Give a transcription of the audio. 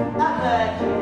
avec